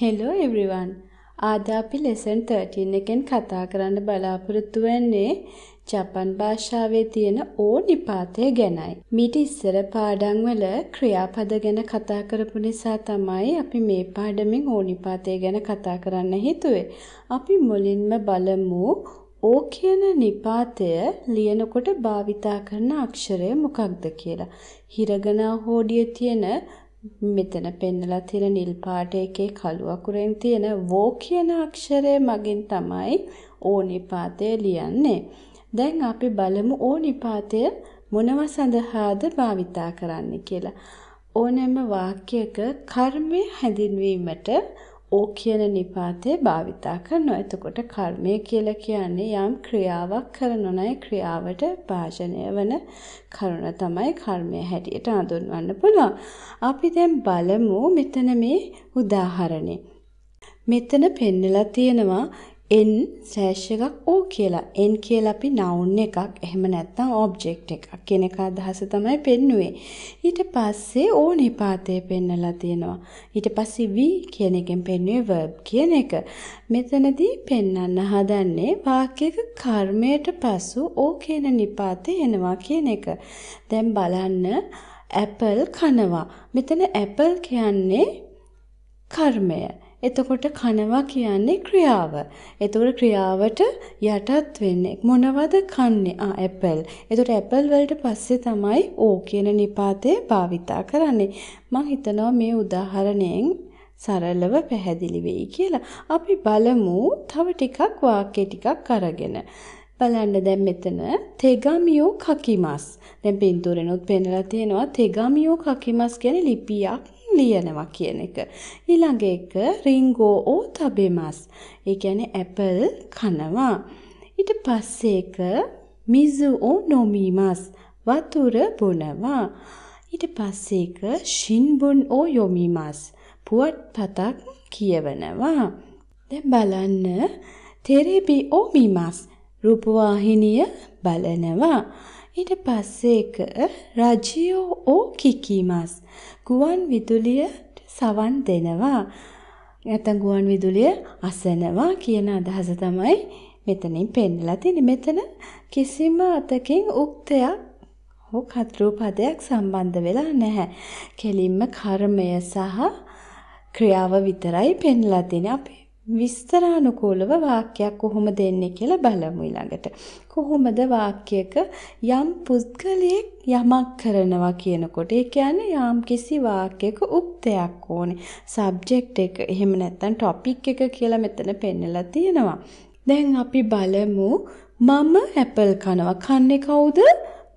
Hello එව්‍රිවන්. අද අපි lesson 13 එකෙන් කතා කරන්න බලාපොරොත්තු වෙන්නේ ජපන් භාෂාවේ තියෙන ඕ නිපාතය ගැනයි. මීට ඉස්සර පාඩම් වල ක්‍රියාපද ගැන කතා කරපු නිසා තමයි අපි මේ පාඩමෙන් ඕ නිපාතය ගැන කතා කරන්න හිතුවේ. අපි මුලින්ම බලමු ඕ කියන නිපාතය ලියනකොට භාවිතා කරන අක්ෂරය මොකක්ද කියලා. හිරගනා හෝඩියේ තියෙන මෙතන පෙන්නලා තියෙන නිල් පාට එකේ කළු අකුරෙන් තියෙන වෝ කියන අක්ෂරය මගින් තමයි ඕ නිපාතය ලියන්නේ. දැන් අපි බලමු ඕ නිපාතය මොනව සඳහාද භාවිතා කරන්නේ කියලා. ඕනෑම වාක්‍යයක කර්මය හැඳින්වීමට ඕ කියන නිපාතය භාවිතා කරනවා. එතකොට කර්මය කියලා කියන්නේ යම් ක්‍රියාවක් කරනවා නම් ක්‍රියාවට භාජනය වන කරුණ තමයි කර්මය හැටියට හඳුන්වන්න පුළුවන්. අපි දැන් බලමු මෙතන මේ උදාහරණේ. මෙතන පෙන්නලා තියෙනවා n ස්ලෑෂ් එකක් O කියලා. n කියලා අපි noun එකක් එහෙම නැත්නම් object එකක් කියන එක අදහස තමයි පෙන්නුවේ. ඊට පස්සේ O නිපාතය පෙන්නලා තියෙනවා. ඊට පස්සේ V කියන එකෙන් පෙන්නුවේ verb කියන එක. මෙතනදී පෙන්වන්න හදන්නේ වාක්‍යයක කර්මයට පසු O කියන නිපාතය එනවා කියන එක. දැන් බලන්න apple කනවා. මෙතන apple කියන්නේ කර්මය. එතකොට කනවා කියන්නේ ක්‍රියාව. එතකොට ක්‍රියාවට යටත් වෙන්නේ මොනවද කන්නේ? ආ ඇපල්. එතකොට ඇපල් වලට පස්සේ තමයි ඕ කියන නිපාතය භාවිතා කරන්නේ. මම හිතනවා මේ උදාහරණයෙන් සරලව පැහැදිලි වෙයි කියලා. අපි බලමු තව ටිකක් වාක්‍ය ටිකක් අරගෙන. බලන්න දැන් මෙතන තෙගමියෝ කකිමස්. දැන් පින්තූරෙනුත් පෙන්නලා තියෙනවා තෙගමියෝ කකිමස් කියන්නේ ලිපියක් ලියනවා කියන එක. ඊළඟ එක රින්ගෝ ඕ තබෙමස්. ඒ කියන්නේ ඇපල් කනවා. ඊට පස්සේ එක මිසු ඕ නොමීමස්. වතුර බොනවා. ඊට පස්සේ එක ෂින්බුන් ඕ යොමීමස්. පුවත්පතක් කියවනවා. දැන් බලන්න තෙරෙබි ඕ මීමස්. රූපවාහිනිය බලනවා. ඊට පස්සේ එක රජියෝ ඕ කිකීමස්. ගුවන් විදුලියට සවන් දෙනවා. නැත්නම් ගුවන් විදුලිය අසනවා කියන අදහස තමයි මෙතනින් පෙන්නලා තියෙන්නේ. මෙතන කිසිම අතකින් උක්තයක් හෝ කතෘපදයක් සම්බන්ධ වෙලා නැහැ. කෙලින්ම කර්මය සහ ක්‍රියාව විතරයි පෙන්ලා තියෙන්නේ. අපි විස්තරානුකූලව වාක්‍යයක් කොහොමද දෙන්නේ කියලා බලමු ඊළඟට. කොහොමද වාක්‍යයක යම් පුද්ගලයෙක් යමක් කරනවා කියනකොට ඒ කියන්නේ යම් කිසි වාක්‍යයක උක්තයක් ඕනේ. සබ්ජෙක්ට් එක එහෙම නැත්නම් ටොපික් එක කියලා මෙතන පෙන්නලා තියෙනවා. දැන් අපි බලමු මම ඇපල් කනවා. කන්නේ කවුද?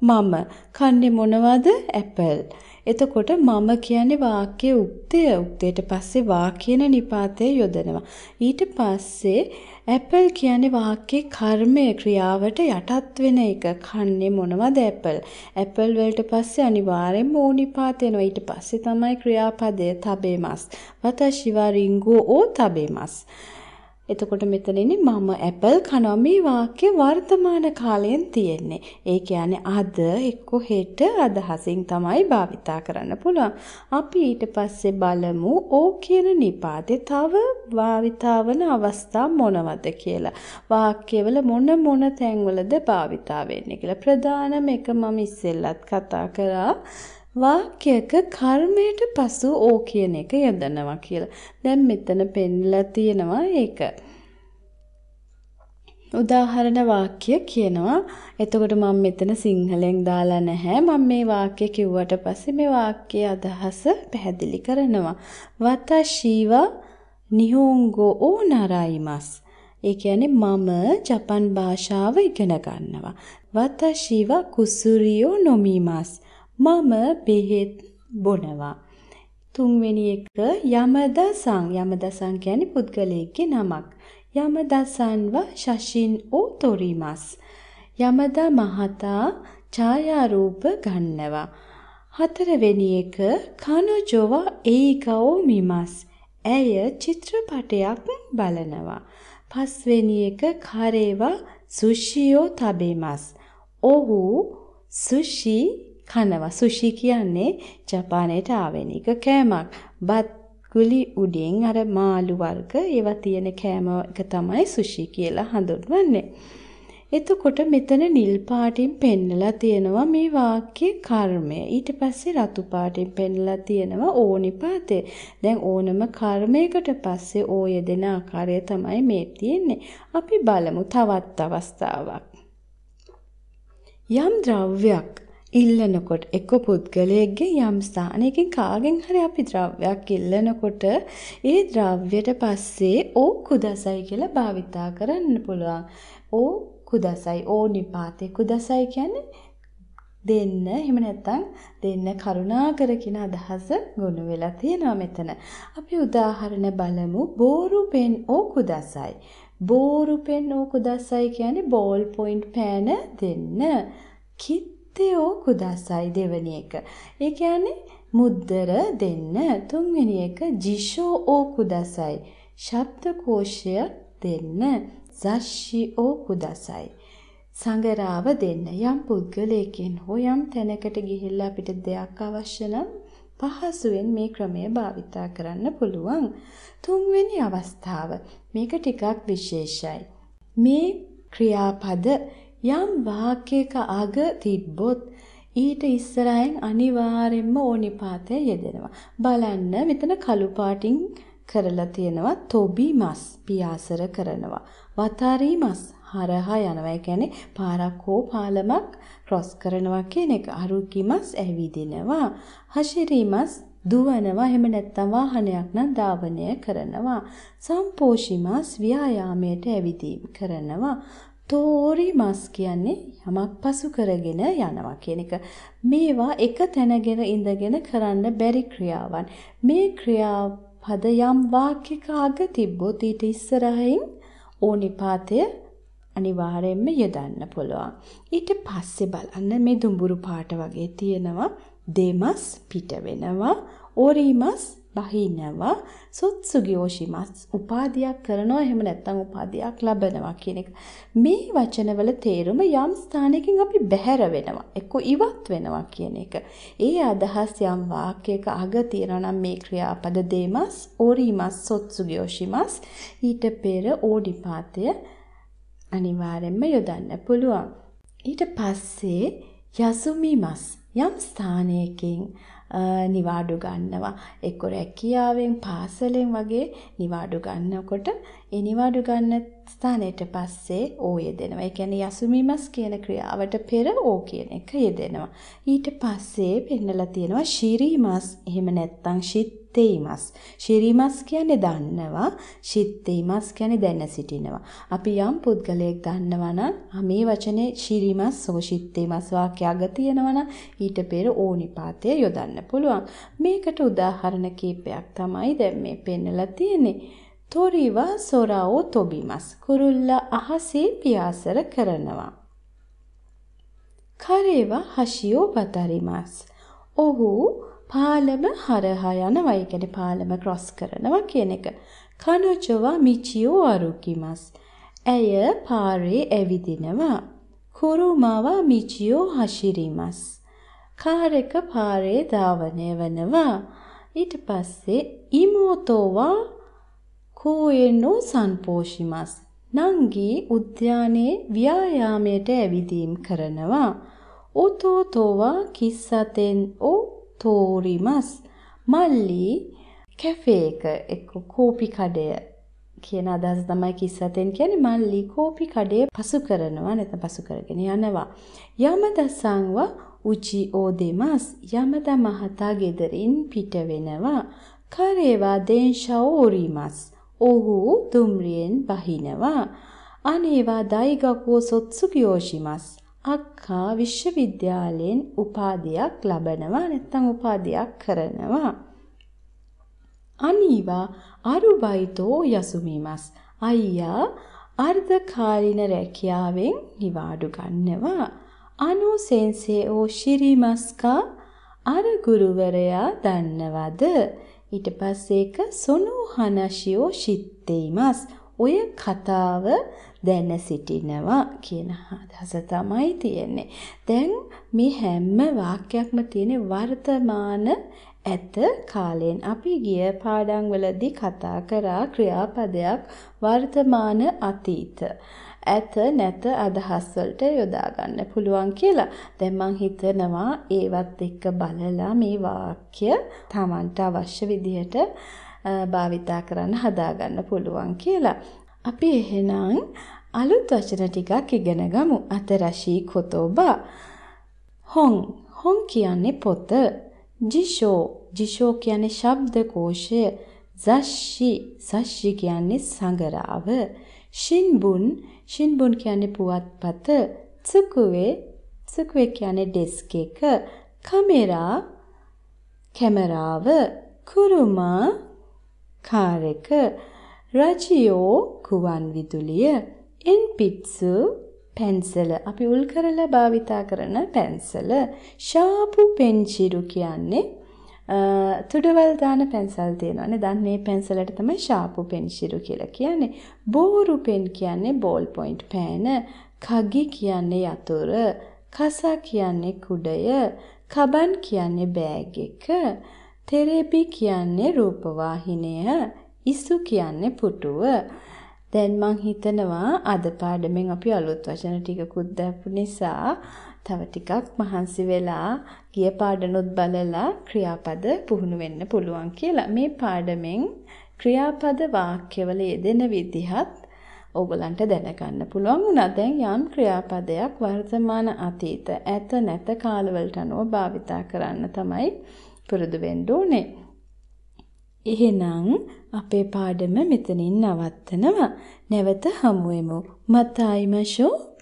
මම. කන්නේ මොනවද? ඇපල්. එතකොට මම කියන්නේ වාක්‍ය උක්තය. උක්තයට පස්සේ වාක්‍යන නිපාතය යොදනවා. ඊට පස්සේ ඇපල් කියන්නේ වාක්‍යයේ කර්මය ක්‍රියාවට යටත් වෙන එක. කන්නේ මොනවද ඇපල්? ඇපල් වලට පස්සේ අනිවාර්යෙන්ම ඕ නිපාත එනවා. ඊට පස්සේ තමයි ක්‍රියාපදය තබේමස්. වතශි වා රින්ගෝ ඕ තබේමස්. එතකොට මෙතන ඉන්නේ මම ඇපල් කනවා මේ වාක්‍ය වර්තමාන කාලයෙන් තියෙන්නේ. ඒ කියන්නේ අද එක්ක හෙට අදහසින් තමයි භාවිතා කරන්න පුළුවන්. අපි ඊට පස්සේ බලමු ඕ කියන නිපාතේ තව භාවිතා වන අවස්ථා මොනවද කියලා. වාක්‍යවල මොන මොන තැන්වලද භාවිතා වෙන්නේ කියලා. ප්‍රධානම එක මම ඉස්සෙල්ලත් කතා කරා. වාක්‍යයක කර්මයට පසු ඕ කියන එක යොදනවා කියලා. දැන් මෙතන පෙන්ලා තියෙනවා ඒක. උදාහරණ වාක්‍ය කියනවා. එතකොට මම මෙතන සිංහලෙන් දාලා නැහැ. මම මේ වාක්‍ය කිව්වට පස්සේ මේ වාක්‍යයේ අදහස පැහැදිලි කරනවා. වතශීවා නිහෝංගෝ ඕ නරයිමස්. ඒ කියන්නේ මම ජපන් භාෂාව ඉගෙන ගන්නවා. වතශීවා කුසුරියෝ නොමීමස්. මම බෙහෙත් බොනවා. තුන්වෙනි එක යමදසං යමදසං කියන්නේ පුද්ගලයෙක්ගේ නමක්. යමදසන්ව ශෂින් ඕ තොරිමස්. යමදා මහතා ඡායාරූප ගන්නවා. හතරවෙනි එක කනජොව ඒකෝ මිමස්. ඇය චිත්‍රපටයක් බලනවා. පස්වෙනි එක කරේවා සුෂියෝ තබෙමස්. ඔහු සුෂි කනවා. සුෂි කියන්නේ ජපානයට ආවෙන එක කෑමක්. බත් ගුලි උඩින් අර මාළු වර්ග ඒවා තියෙන කෑම එක තමයි සුෂි කියලා හඳුන්වන්නේ. එතකොට මෙතන නිල් පාටින් පෙන්නලා තියෙනවා මේ වාක්‍යයේ කර්මය. ඊට පස්සේ රතු පාටින් පෙන්නලා තියෙනවා ඕනිපාතය. දැන් ඕනම කර්මයකට පස්සේ ඕ යෙදෙන ආකාරය තමයි මේ තියෙන්නේ. අපි බලමු තවත් අවස්ථාවක්. යම් ද්‍රව්‍යයක් ඉල්ලනකොට එක්ක පුද්ගලයෙක්ගේ යම් ස්ථානයකින් කාගෙන් හරි අපි ද්‍රව්‍යයක් ඉල්ලනකොට ඒ ද්‍රව්‍යයට පස්සේ ඕ කුදසයි කියලා භාවිතා කරන්න පුළුවන්. ඕ කුදසයි ඕ නිපාතේ කුදසයි කියන්නේ දෙන්න එහෙම නැත්නම් දෙන්න කරුණාකර කියන අදහස ගොනු වෙලා තියෙනවා මෙතන. අපි උදාහරණ බලමු බෝරු පෙන් ඕ කුදසයි. බෝරු පෙන් ඕ කුදසයි කියන්නේ බෝල් පොයින්ට් පෑන දෙන්න. කිත් තෙෝ කුදසයි දෙවැනි එක. ඒ කියන්නේ මුද්දර දෙන්න. තුන්වෙනි එක ජිෂෝ ඕ කුදසයි. ශබ්දකෝෂය දෙන්න. සෂ්ෂි ඕ කුදසයි. සංගරාව දෙන්න. යම් පුද්ගලයෙකින් හෝ යම් තැනකට ගිහිල්ලා අපිට දෙයක් අවශ්‍ය නම් පහසුවෙන් මේ ක්‍රමය භාවිතා කරන්න පුළුවන්. තුන්වෙනි අවස්ථාව. මේක ටිකක් විශේෂයි. මේ ක්‍රියාපද යම් වාක්‍යයක අග තිබ්බොත් ඊට ඉස්සරහින් අනිවාර්යෙන්ම ඕනිපාතය යෙදෙනවා. බලන්න මෙතන කළු පාටින් කරලා තියෙනවා තොබි මස් පියාසර කරනවා. වතාරි මස් හරහා යනවා. ඒ කියන්නේ පාරක් හෝ පාලමක් ක්‍රොස් කරනවා කියන එක. අරුකි මස් ඇවිදිනවා. හෂිරි මස් දුවනවා එහෙම නැත්නම් වාහනයක් නම් ධාවනය කරනවා. සම්පෝෂි මස් ව්‍යායාමයට ඇවිදීම් කරනවා. තෝරි මස් කියන්නේ යමක් පසු කරගෙන යනවා කියන එක. මේවා එක තැනගෙන ඉඳගෙන කරන්න බැරි ක්‍රියාවන්. මේ ක්‍රියාපද යම් වාක්‍යක අග තිබ්බොත් ඊට ඉස්සරහින් ඕනිපාතය අනිවාර්යයෙන්ම යොදන්න පුළුවන්. ඊට පස්සේ බලන්න මේ දුඹුරු පාට වගේ තියෙනවා දෙමස් පිට වෙනවා ඕරීමස් බහිනවා සුත්සුගියෝෂිමස් උපාධියක් කරනවා එහෙම නැත්නම් උපාධියක් ලබනවා කියන එක. මේ වචනවල තේරුම යම් ස්ථානයකින් අපි බැහැර වෙනවා. එක්ක ඉවත් වෙනවා කියන එක. ඒ අදහස් යම් වාක්‍යයක අග තියෙනවා නම් මේ ක්‍රියාපද දෙමස් ඕරීමස් සොත්සුගියෝෂිමස් ඊට පෙර ඕඩිපාතය අනිවාර්යෙන්ම යොදන්න පුළුවන්. ඊට පස්සේ යසුමිමස් යම් ස්ථානයකින් නිවාඩු ගන්නවා. එක්ක රැකියාවෙන් පාසලෙන් වගේ නිවාඩු ගන්නකොට ඒ නිවාඩු ගන්න ස්ථානයට පස්සේ ඕ යෙදෙනවා. ඒ කියන්නේ යසුමිමස් කියන ක්‍රියාවට පෙර ඕ කියන එක යෙදෙනවා. ඊට පස්සේ පෙන්නලා තියෙනවා ශිරීමස් එහෙම නැත්නම් ශිත් ශිත්තේයිමස්. ශිරිමස් කියන්නේ දන්නවා, ශිත්තේයිමස් කියන්නේ දැන සිටිනවා. අපි යම් පුද්ගලයෙක් දන්නවා නම් මේ වචනේ ශිරිමස් සෝ ශිත්තේයිමස් වාක්‍යයක තියෙනවා නම් ඊට පෙර ඕනිපාතය යොදන්න පුළුවන්. මේකට උදාහරණ කීපයක් තමයි දැන් මේ පෙන්නලා තියෙන්නේ. තොරිවා සොරාෝ තොබිමස්. කුරුල්ලා අහසේ පියාසර කරනවා. කරේවා හෂියෝ බතරිමස්. ඔහු පාලම හරහා යනවා. ඒ කියන්නේ පාලම ක්‍රොස් කරනවා කියන එක. කනොචවා මිචියෝ අරුකිමස්. ඇය පාරේ ඇවිදිනවා. කුරුමාවා මිචියෝ හෂිරිමස්. කාර් එක පාරේ ධාවනය වනවා. ඊට පස්සේ ඉමෝතෝවා කෝයෙන්නෝ සන්පෝෂිමස්. නංගී උද්‍යානයේ ව්‍යායාමයට ඇවිදීම් කරනවා. උතෝතෝවා කිස්සතෙන් ඕ තෝරිමස්. මල්ලි කැෆේ එක එක්ක කෝපි කඩය කියන අදහස තමයි කිස්සතෙන් කියන්නේ. මල්ලි කෝපි කඩේ පසු කරනවා නැත්නම් පසු කරගෙන යනවා. යමදසංව උචි ඕදෙමස්. යමද මහතා ගෙදරින් පිට වෙනවා. කරේවා දේශා ඕරිමස් ඔහු දුම්රියෙන් බහිනවා. අනේවා දයිගකෝ සොත්සුකියෝෂිමස්. අක්කා විශ්වවිද්‍යාලයෙන් උපාධියක් ලබනවා නැත්නම් උපාධියක් කරනවා. අනීවා අරුබයිතෝ යසුමිමස්. අයියා අර්ධකාලීන රැකියාවෙන් නිවාඩු ගන්නවා. අනු සෙන්සේ ඕ ශිරිමස්කා අර ගුරුවරයා දන්නවද? ඊට පස්සේ එක සොනු හනශියෝ ශිත්තේමස්. ඔය කතාව දැන සිටිනවා කියන අදහස තමයි තියෙන්නේ. දැන් මේ හැම වාක්‍යයක්ම තියෙන වර්තමාන ඇත කාලෙන් අපි ගිය පාඩම්වලදී කතා කරා ක්‍රියාපදයක් වර්තමාන අතීත. ඇත නැත අදහස් වලට යොදා ගන්න පුළුවන් කියලා. දැන් මං හිතනවා ඒවත් එක්ක බලලා මේ වාක්‍ය Tamanට අවශ්‍ය විදිහට භාවිතා කරන්න හදාගන්න පුළුවන් කියලා. අපි එහෙනම් අලුත් වචන ටිකක් ඉගෙන ගමු. අතරශී කොතෝබා. හොන් හොන් කියන්නේ පොත. ජිෂෝ ජිෂෝ කියන්නේ ශබ්දකෝෂය. සෂ්ෂි සෂ්ෂි කියන්නේ සංගරාව. ෂින්බුන් ෂින්බුන් කියන්නේ පුවත්පත. tsukue tsukue කියන්නේ ඩෙස්ක් එක. කැමරා කැමරාව. කුරුමා කාර් එක. රජියෝ කුවන් විදුලිය. එන්පිට්සු පැන්සල අපි උල් කරලා භාවිතා කරන පැන්සල. ශාපු පෙන්චිරු කියන්නේ තුඩවල් දාන පැන්සල් තියෙනවානේ. දැන් මේ පැන්සලට තමයි ශාපු පෙන්සිරු කියලා කියන්නේ. බෝරු පෙන් කියන්නේ බෝල් පොයින්ට් පෑන. කගි කියන්නේ යතුර. කසා කියන්නේ කුඩය. කබන් කියන්නේ බෑග් එක. තෙරේපි කියන්නේ රූපවාහිනිය. ඉසු කියන්නේ පුටුව. දැන් මං හිතනවා අද පාඩමෙන් අපි අලුත් වචන ටිකකුත් දැපු නිසා තව ටිකක් මහන්සි වෙලා ගිය පාඩනුත් බලලා ක්‍රියාපද පුහුණු වෙන්න පුළුවන් කියලා. මේ පාඩමෙන් ක්‍රියාපද වාක්‍යවල යෙදෙන විදිහත් ඕගලන්ට දැනගන්න පුළුවන් වුණා. දැන් යම් ක්‍රියාපදයක් වර්තමාන අතීත ඇත නැත කාලවලට අනුව භාවිතා කරන්න තමයි පුරුදු වෙන්න ඕනේ. එහෙනම් අපේ පාඩම මෙතනින් නවත්තනවා. නැවත හමුවෙමු. මතායි මෂෝ